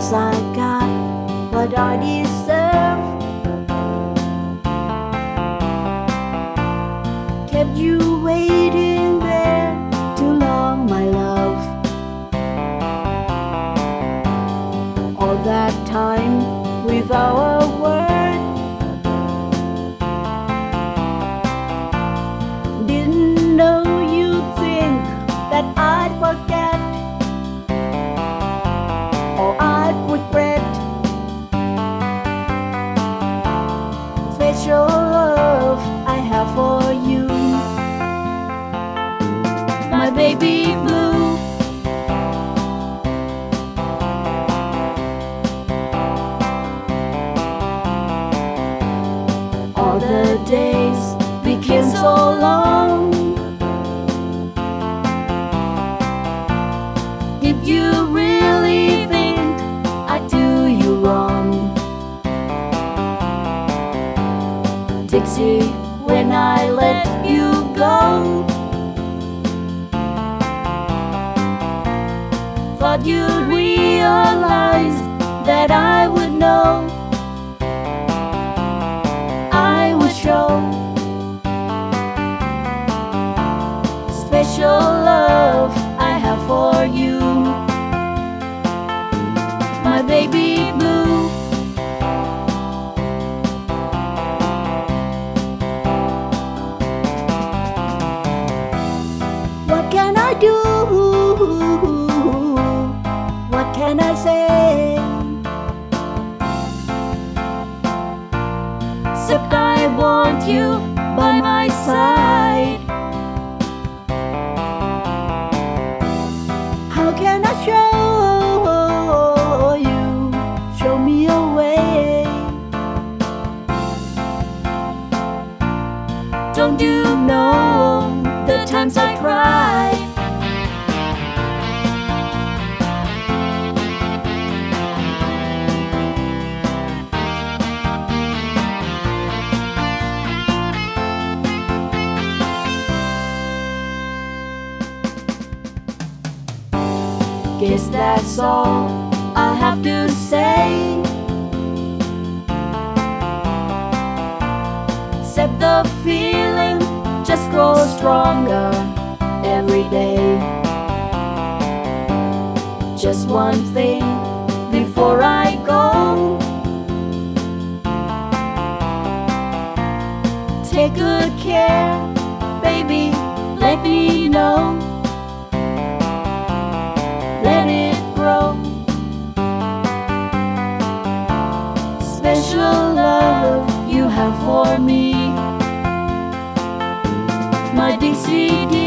guess I got what I deserve. Kept you waiting there too long, my love. All that time without a word. Didn't know you'd think that I'd forget baby blue. All the days became so long. If you really think I do you wrong, Dixie, when I let you go, thought you'd realize that I would know. I would show special love I have for you, my baby blue. What can I do? Can I say? Except I want you by my side. How can I show you? Show me a way. Don't you know the times I cried? Guess that's all I have to say. Except the feeling just grows stronger every day. Just one thing before I go. Take good care, baby. Let me know. Special love you have for me, my Dixie.